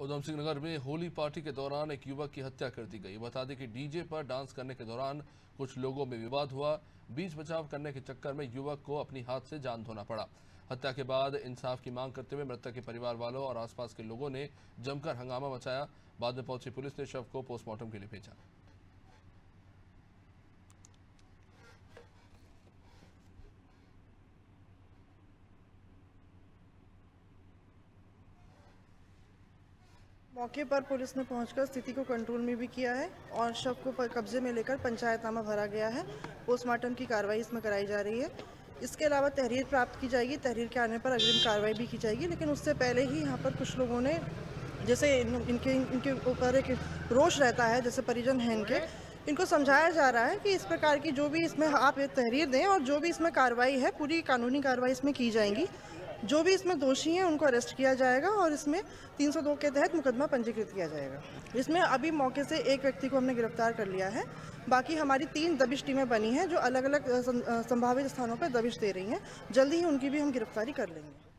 उधम सिंह नगर में होली पार्टी के दौरान एक युवक की हत्या कर दी गई। बता दें कि डीजे पर डांस करने के दौरान कुछ लोगों में विवाद हुआ। बीच बचाव करने के चक्कर में युवक को अपनी हाथ से जान धोना पड़ा। हत्या के बाद इंसाफ की मांग करते हुए मृतक के परिवार वालों और आसपास के लोगों ने जमकर हंगामा मचाया। बाद में पहुँची पुलिस ने शव को पोस्टमार्टम के लिए भेजा। मौके पर पुलिस ने पहुंचकर स्थिति को कंट्रोल में भी किया है और शव को कब्जे में लेकर पंचायतनामा भरा गया है। पोस्टमार्टम की कार्रवाई इसमें कराई जा रही है। इसके अलावा तहरीर प्राप्त की जाएगी। तहरीर के आने पर अग्रिम कार्रवाई भी की जाएगी, लेकिन उससे पहले ही यहाँ पर कुछ लोगों ने, जैसे इन- इनके इनके ऊपर एक रोष रहता है, जैसे परिजन हैं इनके, इनको समझाया जा रहा है कि इस प्रकार की जो भी इसमें आप तहरीर दें और जो भी इसमें कार्रवाई है, पूरी कानूनी कार्रवाई इसमें की जाएगी। जो भी इसमें दोषी हैं, उनको अरेस्ट किया जाएगा और इसमें 302 के तहत मुकदमा पंजीकृत किया जाएगा। इसमें अभी मौके से एक व्यक्ति को हमने गिरफ़्तार कर लिया है। बाकी हमारी तीन दबिश टीमें बनी हैं, जो अलग अलग संभावित स्थानों पर दबिश दे रही हैं। जल्दी ही उनकी भी हम गिरफ्तारी कर लेंगे।